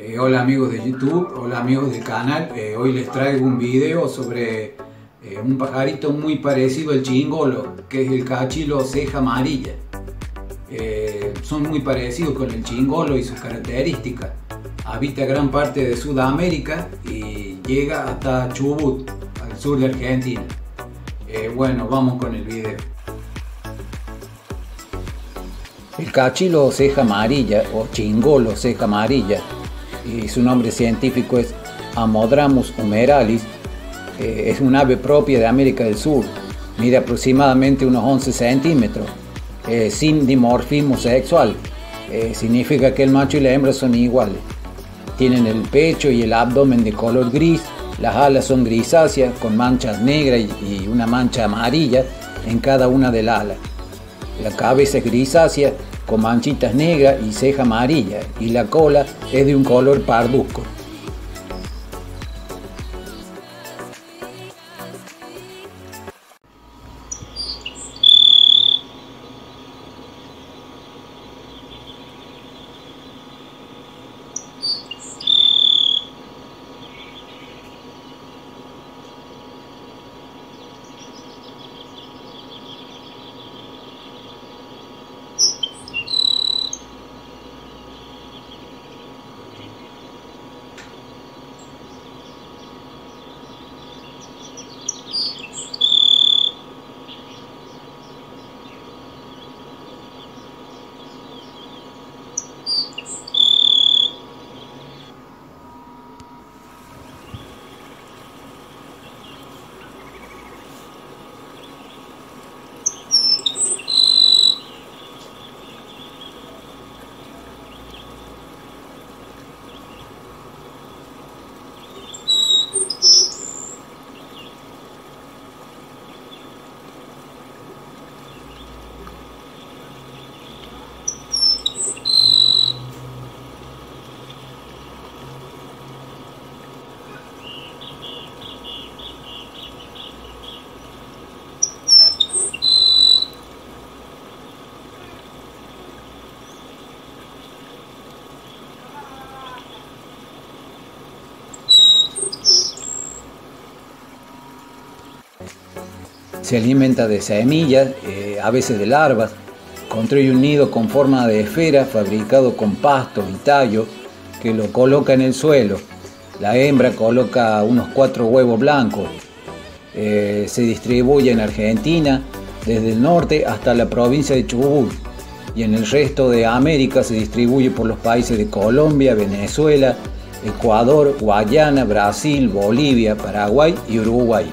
Eh, hola amigos de YouTube, hola amigos del canal. Eh, hoy les traigo un video sobre eh, un pajarito muy parecido al chingolo, que es el cachilo ceja amarilla. son muy parecidos con el chingolo y sus características. Habita gran parte de Sudamérica y llega hasta Chubut, al sur de Argentina. bueno, vamos con el video. El cachilo ceja amarilla o chingolo ceja amarilla y su nombre científico es Amodramus humeralis, eh, es un ave propia de América del Sur, mide aproximadamente unos 11 centímetros, eh, sin dimorfismo sexual, eh, significa que el macho y la hembra son iguales. Tienen el pecho y el abdomen de color gris, las alas son grisáceas con manchas negras y una mancha amarilla en cada una de las alas. La cabeza es grisácea con manchitas negras y ceja amarilla y la cola es de un color parduzco. Se alimenta de semillas, eh, a veces de larvas. Construye un nido con forma de esfera fabricado con pasto y tallo que lo coloca en el suelo. La hembra coloca unos cuatro huevos blancos. Eh, se distribuye en Argentina desde el norte hasta la provincia de Chubut y en el resto de América se distribuye por los países de Colombia, Venezuela, Ecuador, Guayana, Brasil, Bolivia, Paraguay y Uruguay.